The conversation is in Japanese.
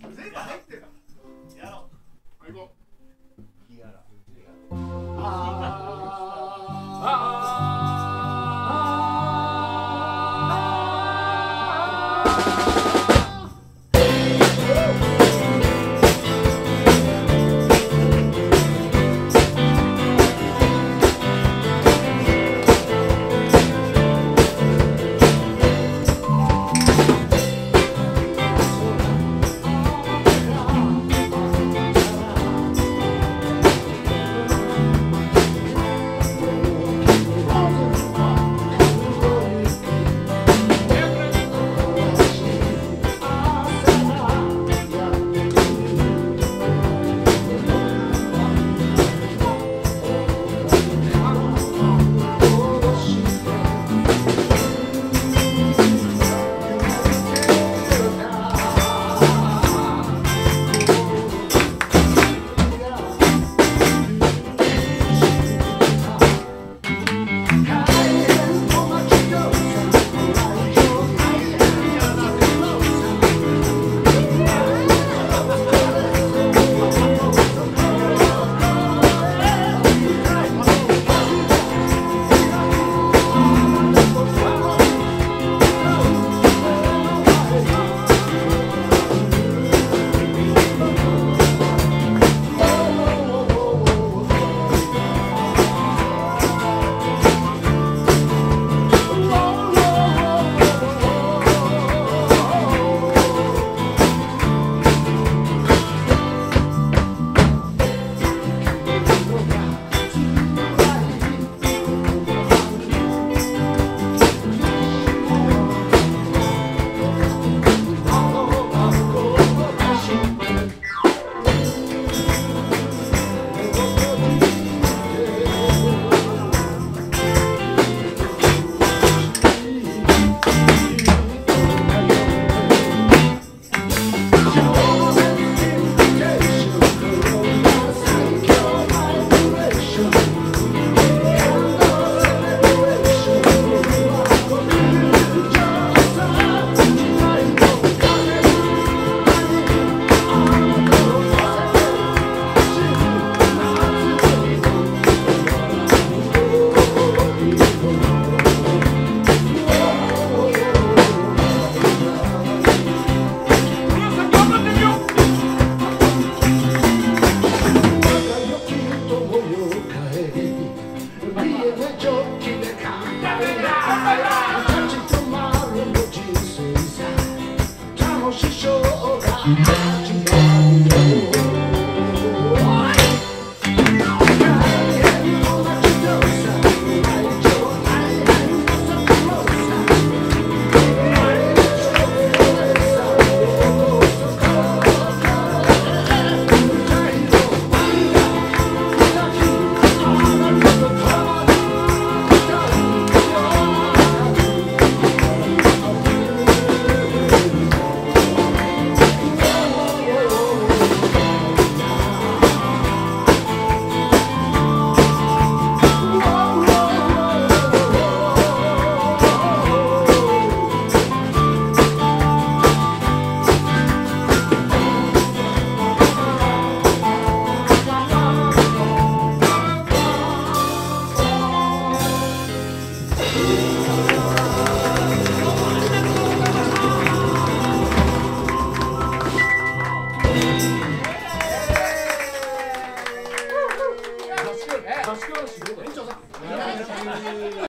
全部入ってるやろう。行こ show around.